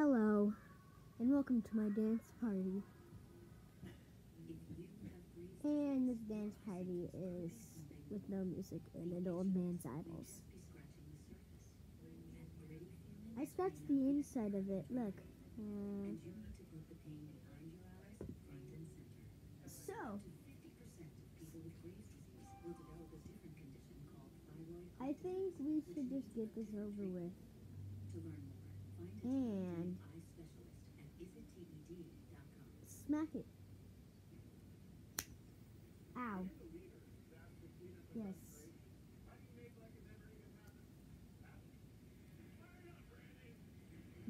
Hello, and welcome to my dance party. And this dance party is with no music and an old man's idols. I scratched the inside of it. Look. Uh, so, I think we should just get this over with. And smack it. Ow. Yes.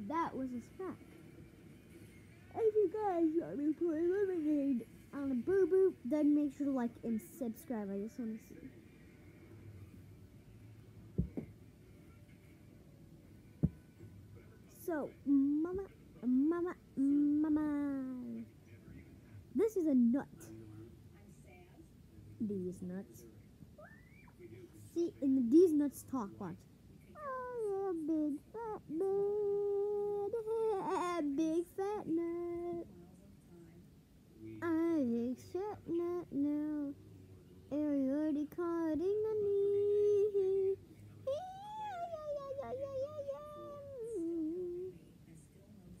That was a smack. If you guys want me to play Lemonade on a boo boo, then make sure to like and subscribe. I just want to see. So, mama, mama, mama. A nut. These nuts. See, and these nuts talk. Watch. Oh, big fat nut. Big fat nut. I big fat nut now. Are you already cutting the knee? Yeah, yeah, yeah, yeah, yeah, yeah.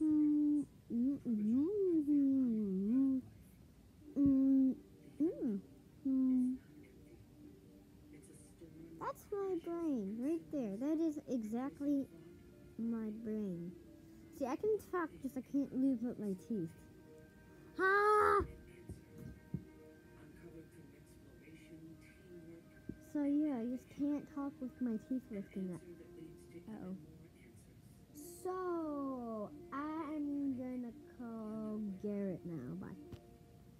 Mm, mm, mm, mm, mm, mm, mm. That's my brain right there. That is exactly my brain. See, I can talk, just I can't move with my teeth. Ah! So yeah, I just can't talk with my teeth lifting up. Uh oh. So